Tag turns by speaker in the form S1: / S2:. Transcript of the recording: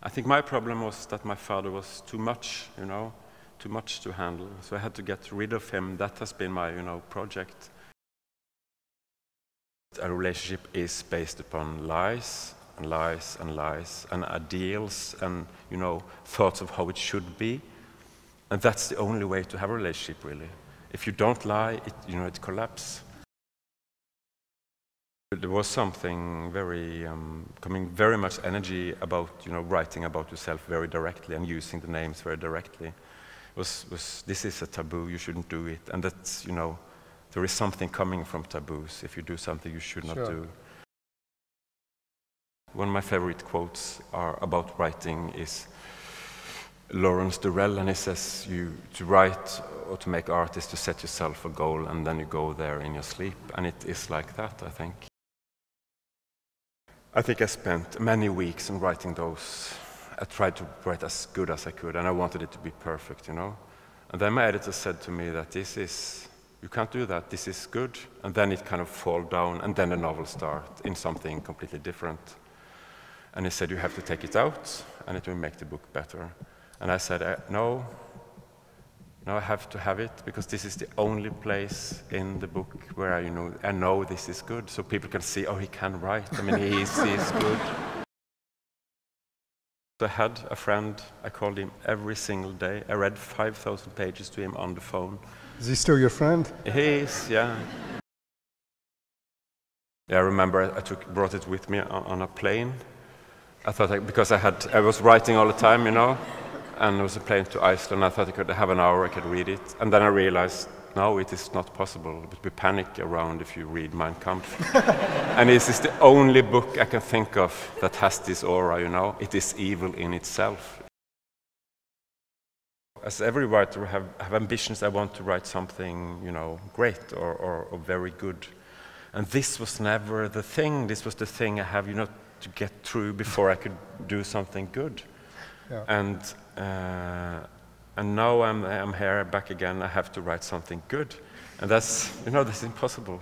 S1: I think my problem was that my father was too much, you know, too much to handle. So I had to get rid of him. That has been my, you know, project. A relationship is based upon lies and lies and lies and ideals and, you know, thoughts of how it should be. And that's the only way to have a relationship, really. If you don't lie, it, you know, it collapses. There was something very, um, coming very much energy about, you know, writing about yourself very directly and using the names very directly. Was, was, this is a taboo, you shouldn't do it. And that's, you know, there is something coming from taboos if you do something you should not
S2: Sure.
S1: do. One of my favorite quotes are about writing is Lawrence Durrell, and he says, you, to write or to make art is to set yourself a goal and then you go there in your sleep. And it is like that, I think. I think I spent many weeks in writing those. I tried to write as good as I could, and I wanted it to be perfect, you know. And then my editor said to me that this is, you can't do that, this is good. And then it kind of fall down, and then the novel start in something completely different. And he said, you have to take it out, and it will make the book better. And I said, no, no, I have to have it because this is the only place in the book where I, you know, I know this is good, so people can see, oh, he can write. I mean, he is, he is good. So I had a friend. I called him every single day. I read 5,000 pages to him on the phone.
S2: Is he still your friend?
S1: He is, yeah. Yeah, I remember I, I took, brought it with me on, on a plane. I thought, I, because I, had, I was writing all the time, you know, and there was a plane to Iceland. I thought I could have an hour, I could read it. And then I realized, no, it is not possible. But we panic around if you read Mein Kampf. and this is the only book I can think of that has this aura, you know. It is evil in itself. As every writer have, have ambitions, I want to write something, you know, great or, or, or very good. And this was never the thing. This was the thing I have, you know, to get through before I could do something good.
S2: Yeah.
S1: And uh, and now I'm I'm here back again. I have to write something good, and that's you know that's impossible.